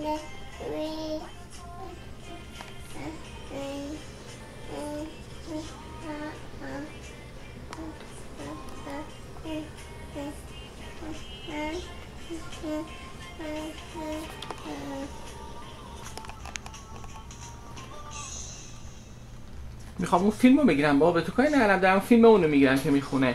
Yeah. می‌خوام اون فیلم رو بگیرم بابا. تو کاری دارم فیلم اونو می‌گیرم که می‌خونه.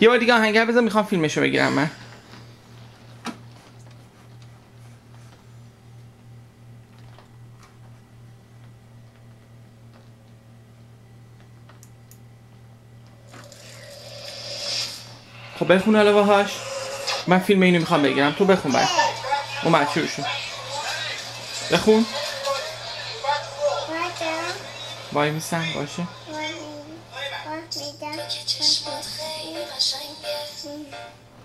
یه بار دیگه آهنگر بذار می‌خوام فیلمشو بگیرم من. خب بخون علاوه هاش من فیلم اینو می‌خوام بگیرم تو بخون بعد اومد شروع شد بخون وای میسن باشه وای میدم